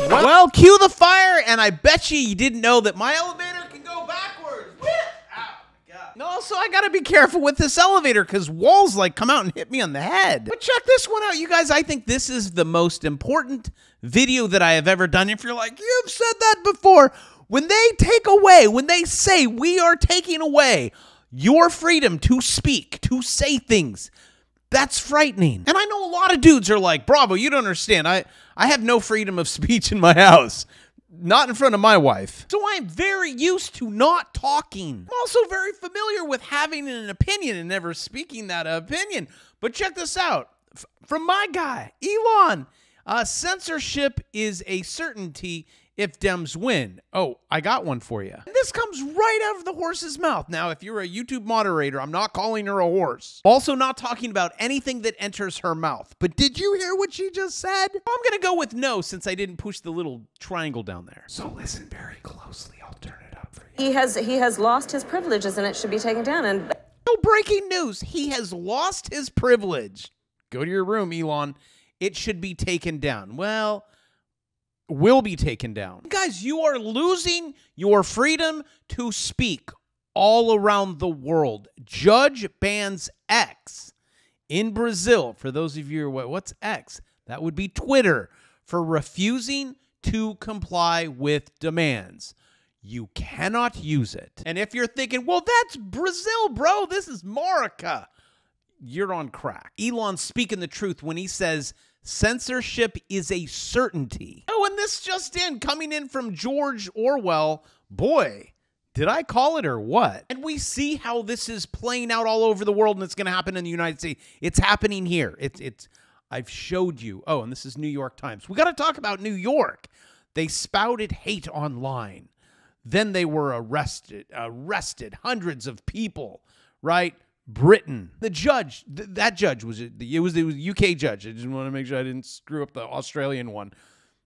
Well, well, cue the fire, and I bet you you didn't know that my elevator can go backwards. Whip! Ow, God. No, also I gotta be careful with this elevator because walls like come out and hit me on the head. But check this one out, you guys. I think this is the most important video that I have ever done. If you're like, you've said that before, when they take away, when they say we are taking away your freedom to speak, to say things, that's frightening. And I know a lot of dudes are like, Bravo, you don't understand. I, I have no freedom of speech in my house. Not in front of my wife. So I'm very used to not talking. I'm also very familiar with having an opinion and never speaking that opinion. But check this out. F from my guy, Elon, uh, censorship is a certainty if Dems win. Oh, I got one for you. And this comes right out of the horse's mouth. Now, if you're a YouTube moderator, I'm not calling her a horse. Also, not talking about anything that enters her mouth. But did you hear what she just said? I'm going to go with no since I didn't push the little triangle down there. So listen very closely. I'll turn it up for you. He has he has lost his privileges and it should be taken down. And no breaking news. He has lost his privilege. Go to your room, Elon. It should be taken down. Well, will be taken down. Guys, you are losing your freedom to speak all around the world. Judge bans X in Brazil. For those of you who what's X? That would be Twitter for refusing to comply with demands. You cannot use it. And if you're thinking, well, that's Brazil, bro, this is Morica, you're on crack. Elon's speaking the truth when he says censorship is a certainty. Oh, and this just in, coming in from George Orwell, boy, did I call it or what? And we see how this is playing out all over the world and it's going to happen in the United States. It's happening here. It's it's I've showed you. Oh, and this is New York Times. We got to talk about New York. They spouted hate online. Then they were arrested, arrested hundreds of people, right? Britain. The judge, th that judge was it it was the UK judge. I just want to make sure I didn't screw up the Australian one.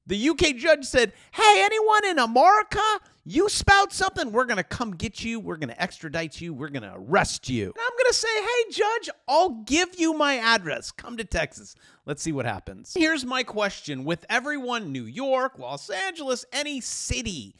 The UK judge said, "Hey, anyone in America, you spout something, we're to come get you. We're to extradite you. We're to arrest you." And I'm to say, "Hey, judge, I'll give you my address. Come to Texas. Let's see what happens." Here's my question with everyone New York, Los Angeles, any city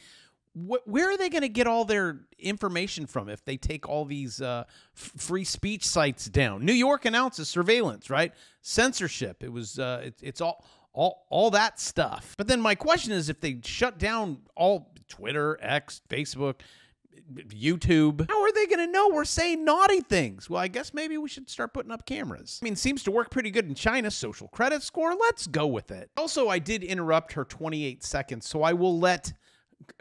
wh- where are they going to get all their information from if they take all these uh, f- free speech sites down? New York announces surveillance, right? Censorship. It was. Uh, it, it's all. All, all that stuff. But then my question is if they shut down all Twitter, X, Facebook, YouTube. How are they going to know we're saying naughty things? Well, I guess maybe we should start putting up cameras. I mean, seems to work pretty good in China. Social credit score. Let's go with it. Also, I did interrupt her 28 seconds, so I will let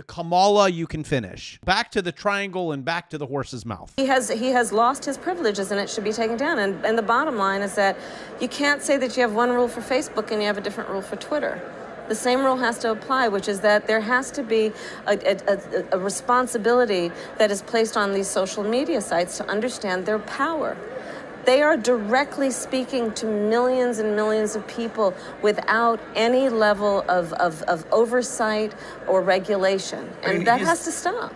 Kamala, you can finish. Back to the triangle and back to the horse's mouth. He has he has lost his privileges and it should be taken down. And and the bottom line is that you can't say that you have one rule for Facebook and you have a different rule for Twitter. The same rule has to apply, which is that there has to be a, a, a responsibility that is placed on these social media sites to understand their power. They are directly speaking to millions and millions of people without any level of, of, of oversight or regulation. And that has to stop.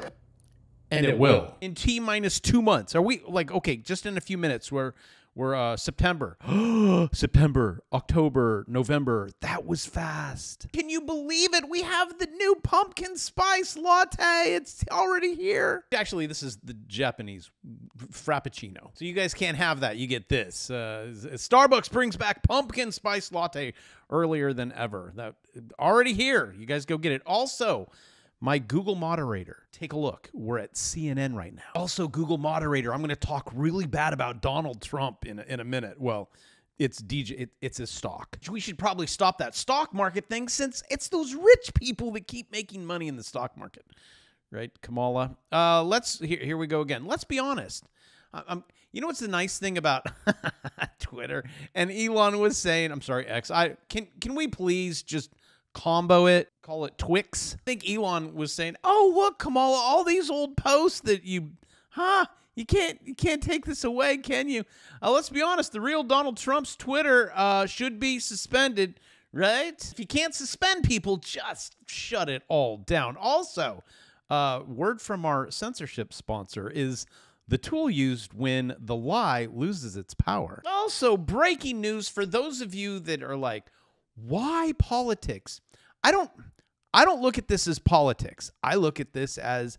And, and it, it will. In T minus two months. Are we like, okay, just in a few minutes, where we're uh, September, September, October, November. That was fast. Can you believe it? We have the new pumpkin spice latte. It's already here. Actually, this is the Japanese frappuccino. So you guys can't have that. You get this. Uh, Starbucks brings back pumpkin spice latte earlier than ever. That already here. You guys go get it. Also, my Google moderator. Take a look. We're at CNN right now. Also, Google moderator. I'm going to talk really bad about Donald Trump in a, in a minute. Well, it's DJ. It, it's his stock. We should probably stop that stock market thing since it's those rich people that keep making money in the stock market, right? Kamala. Uh, let's here. Here we go again. Let's be honest. Um, you know what's the nice thing about Twitter? And Elon was saying, I'm sorry, X. I can can we please just combo it, call it Twix. I think Elon was saying, "Oh, look, Kamala, all these old posts that you, huh? You can't, you can't take this away, can you? Uh, let's be honest. The real Donald Trump's Twitter uh, should be suspended, right? If you can't suspend people, just shut it all down. Also, uh, word from our censorship sponsor is." the tool used when the lie loses its power. Also, breaking news for those of you that are like, why politics? I don't I don't look at this as politics. I look at this as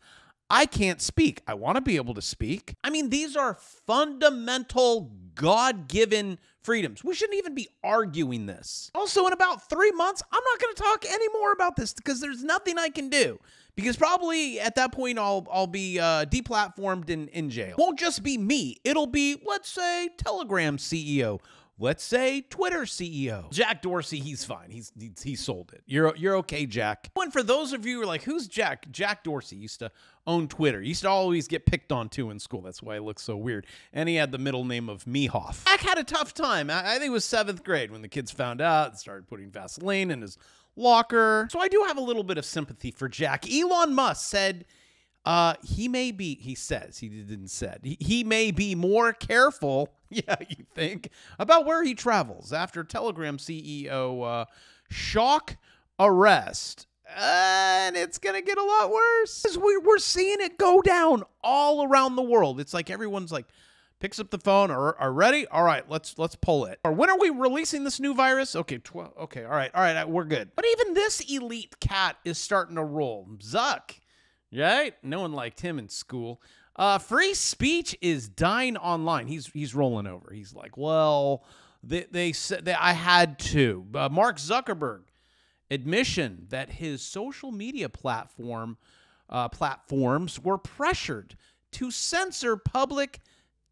I can't speak. I want to be able to speak. I mean, these are fundamental God given freedoms. We shouldn't even be arguing this. Also, in about three months, I'm not going to talk anymore about this because there's nothing I can do. Because probably at that point I'll I'll be uh, deplatformed in in jail. Won't just be me. It'll be let's say Telegram CEO let's say Twitter CEO. Jack Dorsey, he's fine. He's he, he sold it. You're you're okay, Jack. And for those of you who are like, who's Jack? Jack Dorsey used to own Twitter. He used to always get picked on too in school. That's why he looks so weird. And he had the middle name of Mehoff. Jack had a tough time. I, I think it was seventh grade when the kids found out and started putting Vaseline in his locker. So I do have a little bit of sympathy for Jack. Elon Musk said uh, he may be, he says, he didn't said, he, he may be more careful, yeah, you think, about where he travels after Telegram CEO uh, shock arrest. and it's going to get a lot worse. We're, we're seeing it go down all around the world. It's like everyone's like, picks up the phone or are ready all right let's let's pull it or when are we releasing this new virus okay 12 okay all right all right we're good but even this elite cat is starting to roll zuck right? No one liked him in school. Uh, free speech is dying online. He's he's rolling over. He's like, well, they, they said that I had to. Uh, Mark Zuckerberg admission that his social media platform uh, platforms were pressured to censor public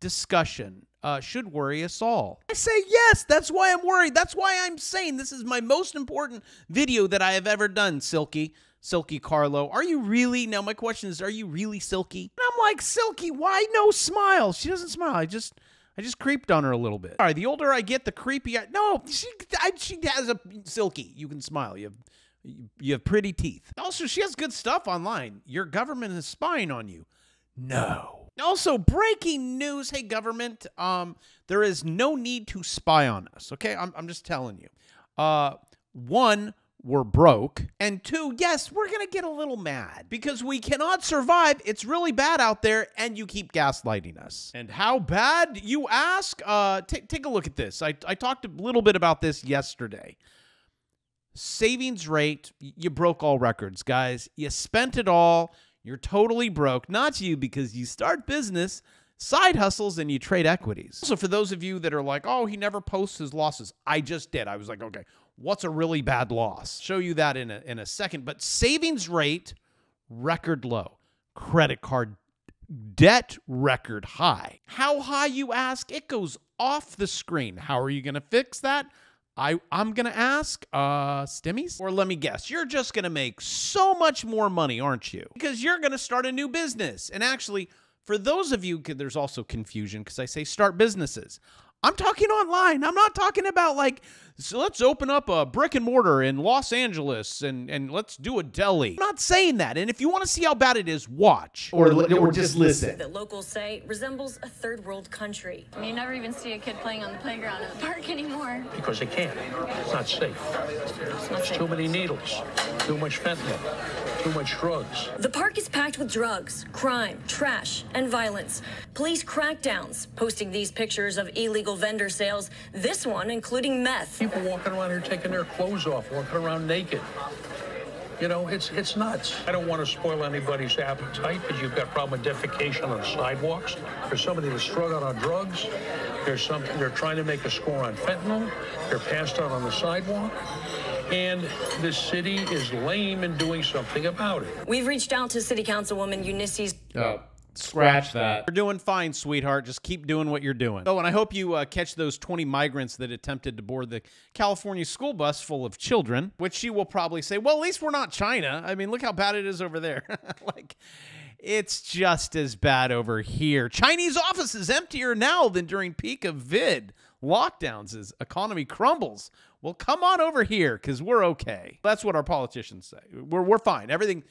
discussion uh, should worry us all. I say yes. That's why I'm worried. That's why I'm saying this is my most important video that I have ever done, Silkie. Silkie Carlo. Are you really? Now, my question is, are you really Silky? And I'm like, Silky, why no smile? She doesn't smile. I just. I just creeped on her a little bit. All right, the older I get, the creepier. No, she I, she has a silky. You can smile. You have you have pretty teeth. Also, she has good stuff online. Your government is spying on you. No. Also, breaking news. Hey, government. Um, there is no need to spy on us. Okay, I'm I'm just telling you. Uh, one we're broke. And two, yes, we're going to get a little mad because we cannot survive. It's really bad out there, and you keep gaslighting us. And how bad, you ask? Uh, take a look at this. I, I talked a little bit about this yesterday. Savings rate, you broke all records, guys. You spent it all. You're totally broke. Not you because you start business side hustles and you trade equities. So for those of you that are like, oh, he never posts his losses, I just did. I was like, okay, what's a really bad loss? Show you that in a, in a second. But savings rate, record low. Credit card debt, record high. How high, you ask? It goes off the screen. How are you going to fix that? I, I'm going to ask, uh, Stimmies? Or let me guess, you're just going to make so much more money, aren't you? Because you're going to start a new business. And actually, for those of you, there's also confusion because I say start businesses. I'm talking online. I'm not talking about like so let's open up a brick and mortar in Los Angeles and and let's do a deli. I'm not saying that. And if you want to see how bad it is, watch or or just listen. That locals say resembles a third world country. I mean, you never even see a kid playing on the playground in the park anymore. Because they can't. It's not safe. It's not safe. Too many needles. Too much fentanyl. Too much drugs. The park is packed with drugs, crime, trash, and violence. Police crackdowns, posting these pictures of illegal vendor sales, this one including meth. People walking around here taking their clothes off, walking around naked. You know, it's it's nuts. I don't want to spoil anybody's appetite, but you've got problem with defecation on sidewalks. There's somebody that's struggling on drugs, there's something they're trying to make a score on fentanyl. They're passed out on the sidewalk and the city is lame in doing something about it. We've reached out to City Councilwoman Eunisses. Oh, scratch that. You're doing fine, sweetheart. Just keep doing what you're doing. Oh, and I hope you uh, catch those 20 migrants that attempted to board the California school bus full of children, which she will probably say, well, at least we're not China. I mean, look how bad it is over there. like, it's just as bad over here. Chinese offices emptier now than during peak of vid lockdowns as economy crumbles. Well, come on over here because we're okay. That's what our politicians say. We're, we're fine. Everything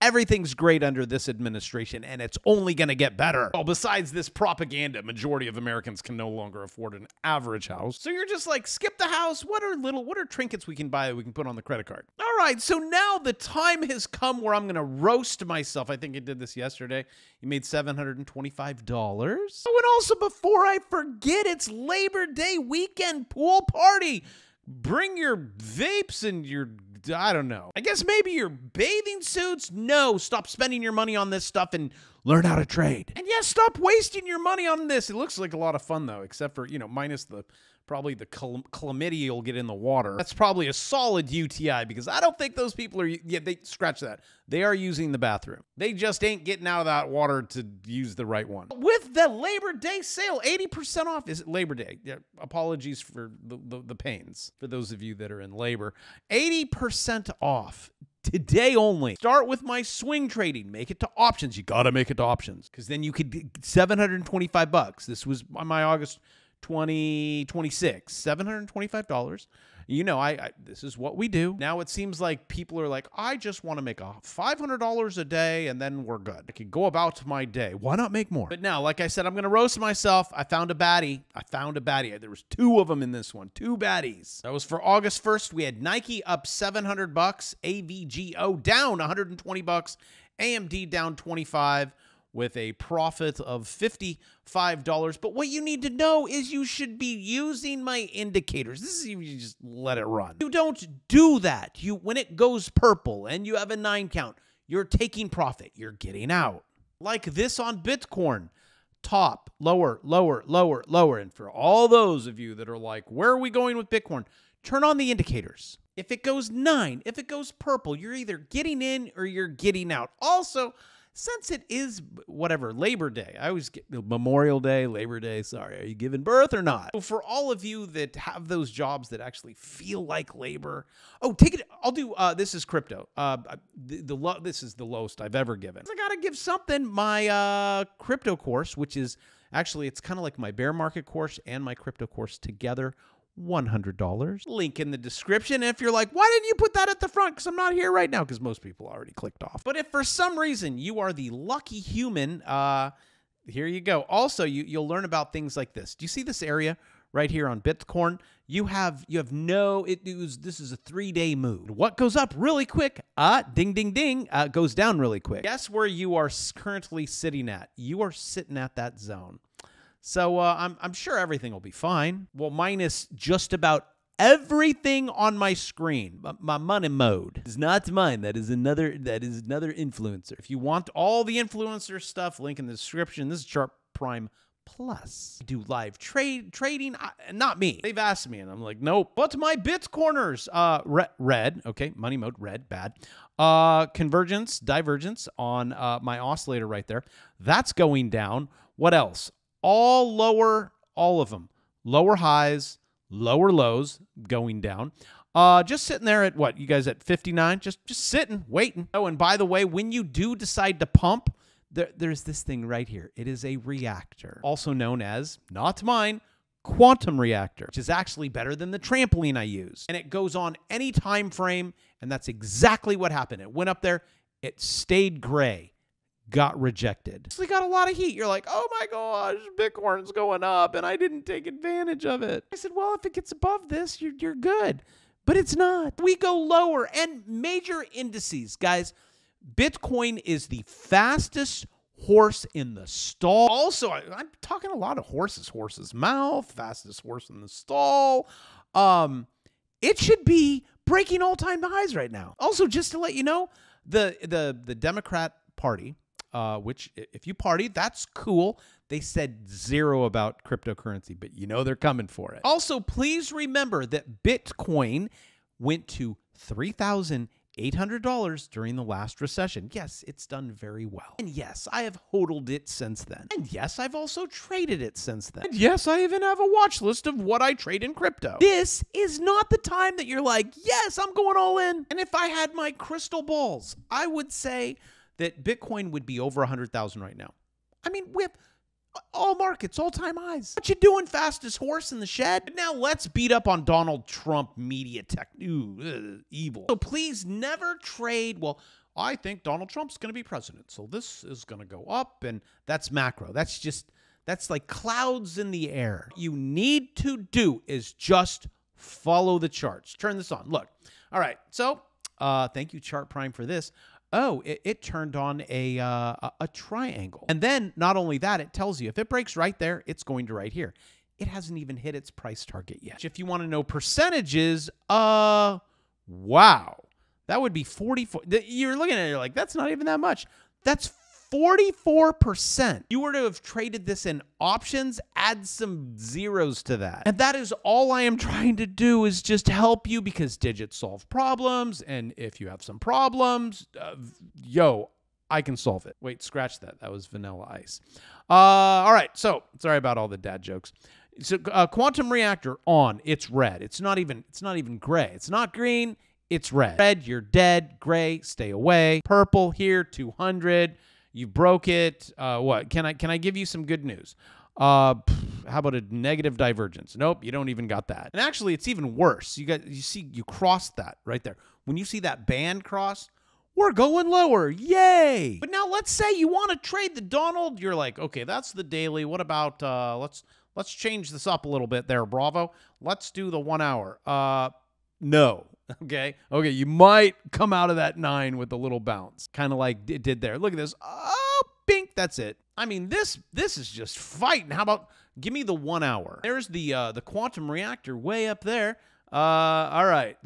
everything's great under this administration and it's only going to get better. Well, besides this propaganda, majority of Americans can no longer afford an average house. So you're just like, skip the house. What are little, what are trinkets we can buy that we can put on the credit card? All right. So now the time has come where I'm going to roast myself. I think I did this yesterday. You made $725. Oh, and also before I forget, it's Labor Day weekend pool party. Bring your vapes and your I don't know. I guess maybe your bathing suits. No, stop spending your money on this stuff and learn how to trade. And yes, stop wasting your money on this. It looks like a lot of fun though, except for you know minus the probably the chlam- chlamydia you'll get in the water. That's probably a solid UTI because I don't think those people are. Yeah, they scratch that. They are using the bathroom. They just ain't getting out of that water to use the right one. With the Labor Day sale, 80% off. Is it Labor Day? Yeah, apologies for the, the, the pains for those of you that are in labor. 80% off today only. Start with my swing trading. Make it to options. You got to make it to options because then you could get 725 bucks. This was my August 2026, $725. You know, I, I this is what we do. Now it seems like people are like, I just want to make a $500 a day and then we're good. I can go about my day. Why not make more? But now, like I said, I'm going to roast myself. I found a baddie. I found a baddie. There was two of them in this one. Two baddies. That was for August 1st. We had Nike up 700 bucks, AVGO down 120 bucks, AMD down 25 with a profit of $55. But what you need to know is you should be using my indicators. This is you just let it run. You don't do that. You when it goes purple and you have a 9 count, you're taking profit. You're getting out. Like this on Bitcoin. Top, lower, lower, lower, lower. And for all those of you that are like, where are we going with Bitcoin? Turn on the indicators. If it goes nine, if it goes purple, you're either getting in or you're getting out. Also, since it is whatever Labor Day, I always get Memorial Day, Labor Day. Sorry, are you giving birth or not? So for all of you that have those jobs that actually feel like labor, oh, take it. I'll do. Uh, this is crypto. Uh, the, the lo- this is the lowest I've ever given. I gotta give something. My uh, crypto course, which is actually it's kind of like my bear market course and my crypto course together. $100. Link in the description. If you're like, why didn't you put that at the front? Because I'm not here right now, because most people already clicked off. But if for some reason you are the lucky human, uh, here you go. Also, you, you'll learn about things like this. Do you see this area right here on Bitcoin? You have you have no it, it was this is a three day move. What goes up really quick? Uh ding ding ding uh, goes down really quick. Guess where you are currently sitting at? You are sitting at that zone. So uh, I'm, I'm sure everything will be fine. Well, minus just about everything on my screen. My, money mode is not mine. That is another. That is another influencer. If you want all the influencer stuff, link in the description. This is Chart Prime Plus. I do live trade trading. I, not me. They've asked me, and I'm like, nope. What's my bits corners? Uh, red, red. Okay, money mode. Red. Bad. Uh, convergence, divergence on uh, my oscillator right there. That's going down. What else? All lower, all of them, lower highs, lower lows going down. Uh, just sitting there at what you guys at 59, just just sitting, waiting. Oh, and by the way, when you do decide to pump, there, there's this thing right here. It is a reactor, also known as not mine, quantum reactor, which is actually better than the trampoline I use. And it goes on any time frame, and that's exactly what happened. It went up there, it stayed gray got rejected. So they got a lot of heat. You're like, oh my gosh, Bitcoin's going up and I didn't take advantage of it. I said, well, if it gets above this, you're, you're good. But it's not. We go lower and major indices, guys. Bitcoin is the fastest horse in the stall. Also, I, am talking a lot of horses, horse's mouth, fastest horse in the stall. Um, it should be breaking all-time highs right now. Also, just to let you know, the the the Democrat Party uh, which if you party, that's cool. They said zero about cryptocurrency, but you know they're coming for it. Also, please remember that Bitcoin went to $3,800 during the last recession. Yes, it's done very well. And yes, I have hodled it since then. And yes, I've also traded it since then. And yes, I even have a watch list of what I trade in crypto. This is not the time that you're like, yes, I'm going all in. And if I had my crystal balls, I would say that Bitcoin would be over 100,000 right now. I mean, we have all markets, all time highs. What you doing, fastest horse in the shed? Now let's beat up on Donald Trump media tech. Ooh, ugh, evil. So please never trade. Well, I think Donald Trump's going to be president. So this is going to go up, and that's macro. That's just, that's like clouds in the air. you need to do is just follow the charts. Turn this on. Look. All right. So uh, thank you, Chart Prime, for this oh, it, it turned on a, uh, a triangle. And then not only that, it tells you if it breaks right there, it's going to right here. It hasn't even hit its price target yet. If you want to know percentages, uh, wow. That would be 44. You're looking at it, you're like, that's not even that much. That's 44%. You were to have traded this in options, add some zeros to that. And that is all I am trying to do is just help you because digits solve problems. And if you have some problems, uh, yo, I can solve it. Wait, scratch that. That was vanilla ice. Uh, all right. So sorry about all the dad jokes. So uh, quantum reactor on. It's red. It's not even. It's not even gray. It's not green. It's red. Red, you're dead. Gray, stay away. Purple here, 200. You broke it. Uh, what? Can I can I give you some good news? Uh, how about a negative divergence? Nope, you don't even got that. And actually, it's even worse. You got you see you crossed that right there. When you see that band cross, we're going lower. Yay! But now let's say you want to trade the Donald. You're like, okay, that's the daily. What about uh let's let's change this up a little bit there, Bravo. Let's do the 1 hour. Uh no. Okay. Okay, you might come out of that 9 with a little bounce. Kind of like it did there. Look at this. Oh, bink, that's it. I mean, this this is just fighting. How about give me the 1 hour. There's the uh the quantum reactor way up there. Uh all right.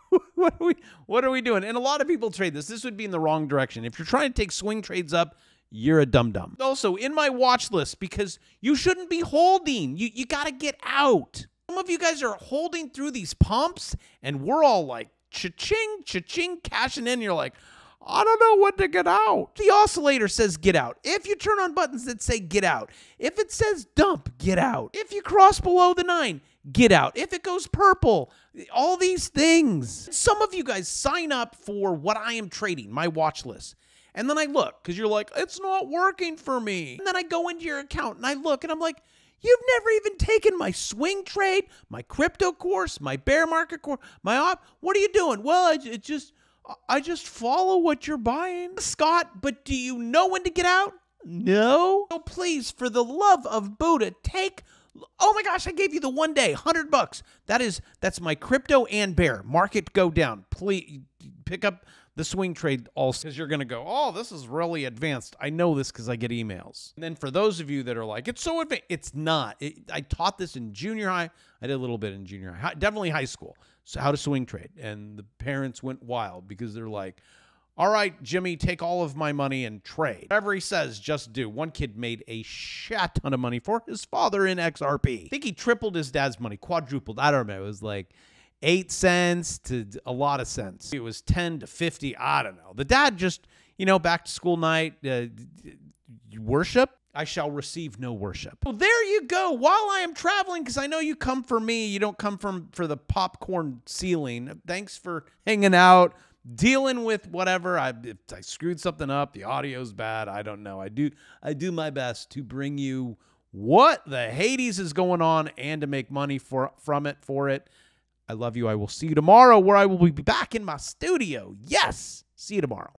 what are we what are we doing? And a lot of people trade this. This would be in the wrong direction. If you're trying to take swing trades up, you're a dum dum. Also, in my watch list because you shouldn't be holding. You you got to get out. Some of you guys are holding through these pumps, and we're all like cha-ching, cha-ching, cashing in. You're like, I don't know when to get out. The oscillator says get out. If you turn on buttons that say get out, if it says dump, get out. If you cross below the nine, get out. If it goes purple, all these things. Some of you guys sign up for what I am trading, my watch list. And then I look because you're like, it's not working for me. And then I go into your account and I look and I'm like, you've never even taken my swing trade, my crypto course, my bear market course, my op. What are you doing? Well, I, it just, I just follow what you're buying, Scott. But do you know when to get out? No. So please, for the love of Buddha, take. Oh my gosh, I gave you the one day, 100 bucks. That is that's my crypto and bear. Market go down. Please pick up the swing trade also because you're going to go, "Oh, this is really advanced." I know this cuz I get emails. And then for those of you that are like, "It's so advanced." It's not. It, I taught this in junior high. I did a little bit in junior high. Definitely high school. So how to swing trade. And the parents went wild because they're like, all right, Jimmy, take all of my money and trade. Whatever he says, just do. One kid made a shat ton of money for his father in XRP. I think he tripled his dad's money, quadrupled. I don't know. It was like eight cents to a lot of cents. It was 10 to 50. I don't know. The dad just, you know, back to school night, uh, worship. I shall receive no worship. Well, there you go. While I am traveling, because I know you come for me, you don't come from for the popcorn ceiling. Thanks for hanging out dealing with whatever I I screwed something up, the audio's bad, I don't know. I do I do my best to bring you what the Hades is going on and to make money for from it for it. I love you. I will see you tomorrow where I will be back in my studio. Yes. See you tomorrow.